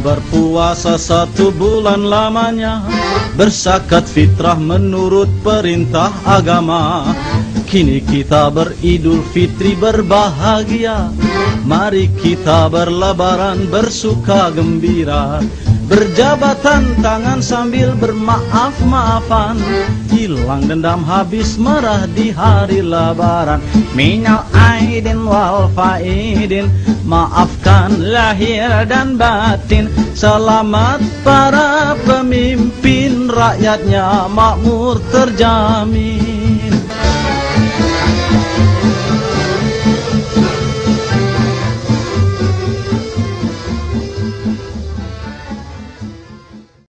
berpuasa satu bulan lamanya. Bersakat fitrah menurut perintah agama Kini kita beridul fitri berbahagia. Mari kita berlebaran bersuka gembira. Berjabatan tangan sambil bermaaf-maafan. Hilang dendam habis merah di hari lebaran. Minal aidin wal faidin Maafkan lahir dan batin. Selamat para pemimpin Rakyatnya makmur terjamin